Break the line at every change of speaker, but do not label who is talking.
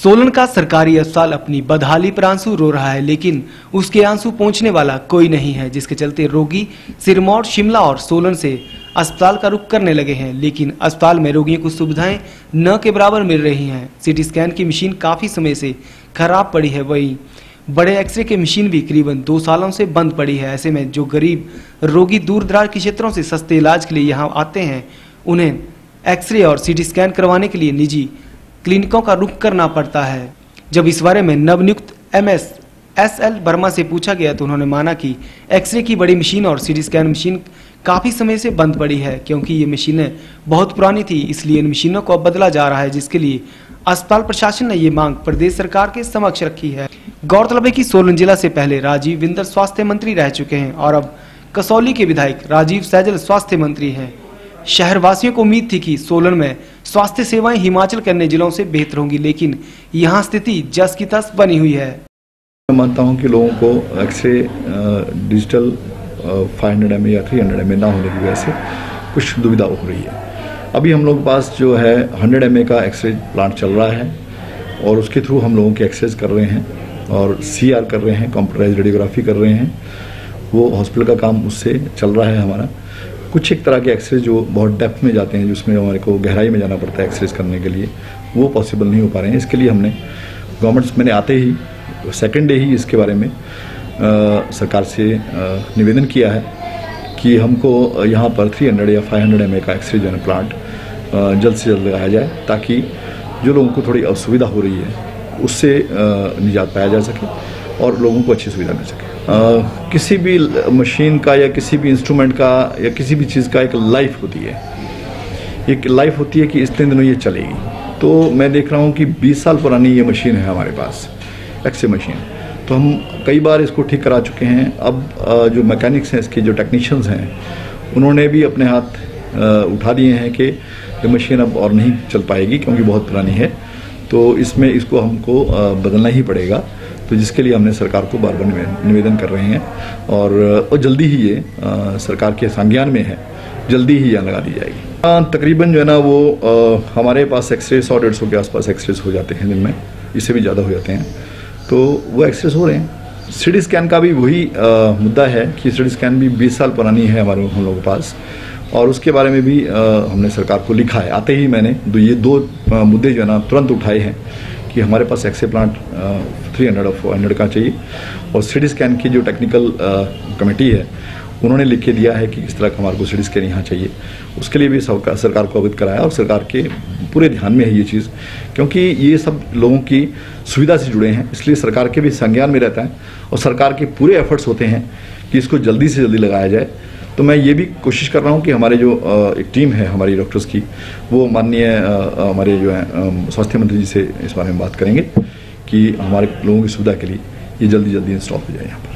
सोलन का सरकारी अस्पताल अपनी बदहाली पर आँसू रो रहा है, लेकिन उसके आँसू पहुँचने वाला कोई नहीं है, जिसके चलते रोगी सिरमौर, शिमला और सोलन से अस्पताल का रुख करने लगे हैं। लेकिन अस्पताल में रोगियों को सुविधाएँ न के बराबर मिल रही हैं। सीटी स्कैन की मशीन काफ़ी समय से खराब पड़ी है। वही बड़े एक्सरे की मशीन भी करीबन दो सालों से बंद पड़ी है। ऐसे में जो गरीब रोगी दूर दराज के क्षेत्रों से सस्ते इलाज के लिए यहाँ आते हैं, उन्हें एक्सरे और सीटी स्कैन करवाने के लिए निजी क्लिनिकों का रुख करना पड़ता है। जब इस बारे में नवनियुक्त M S S L Verma से पूछा गया तो उन्होंने माना कि एक्सरे की बड़ी मशीन और सीटी स्कैन मशीन काफ़ी समय से बंद पड़ी है, क्योंकि ये मशीनें बहुत पुरानी थी, इसलिए इन मशीनों को अब बदला जा रहा है, जिसके लिए अस्पताल प्रशासन ने ये मांग प्रदेश सरकार के समक्ष रखी है। गौरतलब है कि सोलन जिला से पहले राजीव बिंदर स्वास्थ्य मंत्री रह चुके हैं और अब कसौली के विधायक राजीव सैजल स्वास्थ्य मंत्री हैं। शहरवासियों को उम्मीद थी कि सोलन में स्वास्थ्य सेवाएँ हिमाचल के अन्य जिलों से बेहतर होंगी, लेकिन यहाँ स्थिति जस की तस बनी हुई है।
मैं मानता हूँ कि लोगों को x-ray digital five hundred M या थ्री हंड्रेड एम ना होने की वजह से कुछ दुविधा हो रही है। अभी हम लोग के पास जो है हंड्रेड एम का एक्सरे प्लांट चल रहा है और उसके थ्रू हम लोगों के एक्सरेज कर रहे हैं और सी कर रहे हैं कंप्यूटराइज रेडियोग्राफी कर रहे हैं। वो हॉस्पिटल का काम उससे चल रहा है हमारा। कुछ एक तरह के एक्सरे जो बहुत डेप्थ में जाते हैं जिसमें हमारे को गहराई में जाना पड़ता है एक्सरेज करने के लिए वो पॉसिबल नहीं हो पा रहे हैं। इसके लिए हमने गवर्नमेंट मैंने आते ही सेकेंड डे ही इसके बारे में आ, सरकार से आ, निवेदन किया है कि हमको यहाँ पर 300 या 500 हंड्रेड का एक्सरे जो प्लांट जल्द से जल्द लगाया जाए ताकि जो लोगों को थोड़ी असुविधा हो रही है उससे निजात पाया जा सके और लोगों को अच्छी सुविधा मिल सके। किसी भी मशीन का या किसी भी इंस्ट्रूमेंट का या किसी भी चीज़ का एक लाइफ होती है। एक लाइफ होती है कि इतने दिनों ये चलेगी। तो मैं देख रहा हूँ कि 20 साल पुरानी ये मशीन है हमारे पास एक्से मशीन तो हम कई बार इसको ठीक करा चुके हैं। अब जो मैकेनिक्स हैं, इसके जो टेक्नीशियंस हैं, उन्होंने भी अपने हाथ उठा दिए हैं कि ये मशीन अब और नहीं चल पाएगी क्योंकि बहुत पुरानी है। तो इसमें इसको हमको बदलना ही पड़ेगा। तो जिसके लिए हमने सरकार को बार बार निवेदन कर रहे हैं और, जल्दी ही ये सरकार के संज्ञान में है। जल्दी ही यहाँ लगा दी जाएगी। तकरीबन जो है ना वो आ, हमारे पास एक्सरे सौ डेढ़ सौ के आसपास एक्सरेस हो जाते हैं दिन में। इससे भी ज़्यादा हो जाते हैं। तो वो एक्सरेस हो रहे हैं। सी स्कैन का भी वही मुद्दा है कि सी स्कैन भी 20 साल पुरानी है हमारे हम लोगों के पास। और उसके बारे में भी आ, हमने सरकार को लिखा है। आते ही मैंने दो ये दो मुद्दे जो है ना तुरंत उठाए हैं। कि हमारे पास एक्सरे प्लांट थ्री हंड्रेड और फोर हंड्रेड का चाहिए। और सी स्कैन की जो टेक्निकल कमेटी है, उन्होंने लिख के दिया है कि किस तरह का हमारे को सी स्कैन यहाँ चाहिए। उसके लिए भी सरकार को अवगत कराया और सरकार के पूरे ध्यान में है ये चीज़, क्योंकि ये सब लोगों की सुविधा से जुड़े हैं, इसलिए सरकार के भी संज्ञान में रहता है और सरकार के पूरे एफर्ट्स होते हैं कि इसको जल्दी से जल्दी लगाया जाए। तो मैं ये भी कोशिश कर रहा हूँ कि हमारे जो एक टीम है हमारी डॉक्टर्स की, वो माननीय हमारे जो है स्वास्थ्य मंत्री जी से इस बारे में बात करेंगे कि हमारे लोगों की सुविधा के लिए ये जल्दी जल्दी इंस्टॉल हो जाए यहाँ पर।